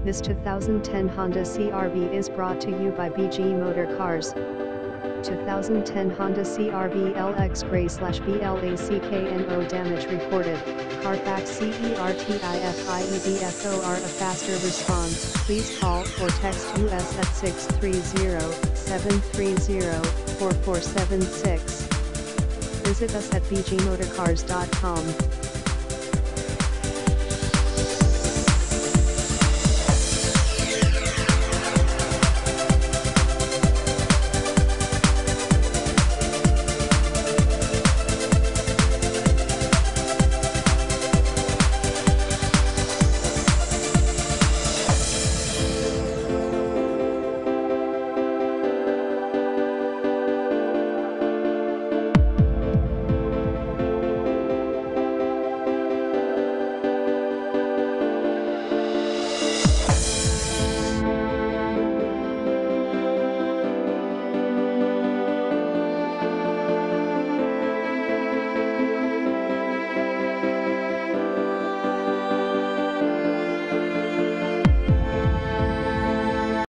This 2010 Honda CRV is brought to you by BG Motor Cars. 2010 Honda CRV LX Gray slash BLACKNO damage reported. Carfax CERTIFIEDFOR a faster response. Please call or text US at 630-730-4476. Visit us at bgmotorcars.com.